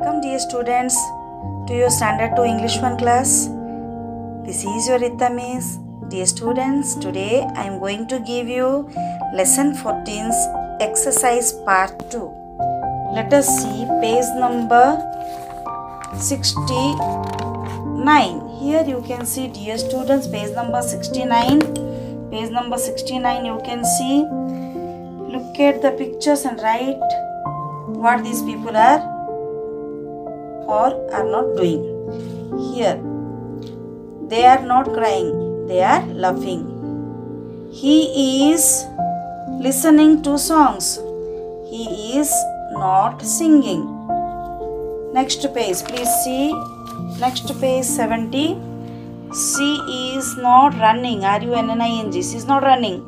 dear students to your standard 2 English 1 class. This is your Rita Miss. Dear students, today I am going to give you lesson 14's exercise part 2. Let us see page number 69. Here you can see dear students page number 69. Page number 69 you can see. Look at the pictures and write what these people are or are not doing. Here, they are not crying, they are laughing. He is listening to songs, he is not singing. Next page, please see. Next page 70. She is not running. Are you R U N N I N G. She is not running.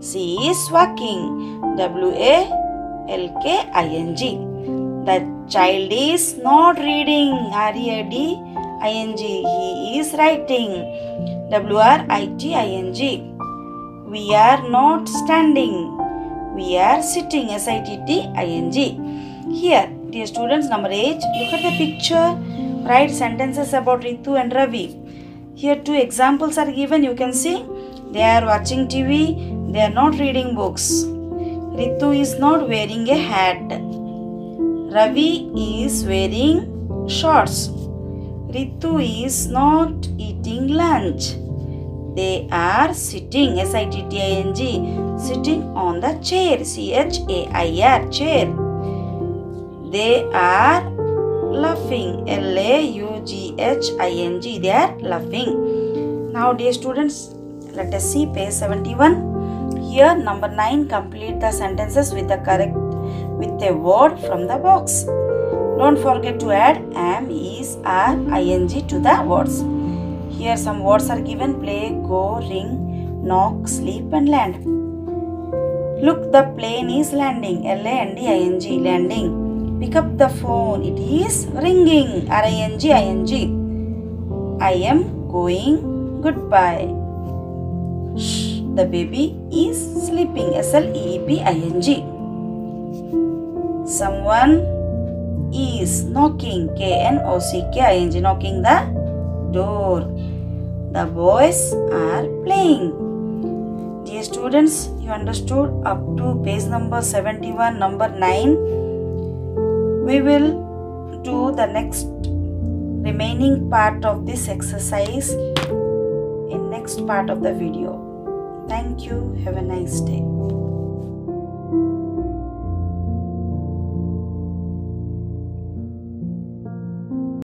She is walking. W A L K I N G. The child is not reading. R E A D I N G. He is writing. W R I T I N G. We are not standing. We are sitting. S I T T I N G. Here, dear students, number 8. Look at the picture. Write sentences about Ritu and Ravi. Here, two examples are given. You can see they are watching TV. They are not reading books. Ritu is not wearing a hat. Ravi is wearing shorts. Ritu is not eating lunch. They are sitting, S I T T I N G, sitting on the chair, C H A I R, chair. They are laughing, L A U G H I N G, they are laughing. Now, dear students, let us see page 71. Here, number 9, complete the sentences with the correct with a word from the box. Don't forget to add am, is, are, ing to the words. Here some words are given play, go, ring, knock, sleep and land. Look, the plane is landing. L-A-N-D-I-N-G, landing. Pick up the phone. It is ringing. R-I-N-G-I-N-G. I am going. Goodbye. Shh, the baby is sleeping. S-L-E-E-P-I-N-G. Someone is knocking. K-N-O-C-K-I-N-G. Knocking the door. The boys are playing. Dear students, you understood up to page number 71, number 9. We will do the next remaining part of this exercise in next part of the video. Thank you. Have a nice day.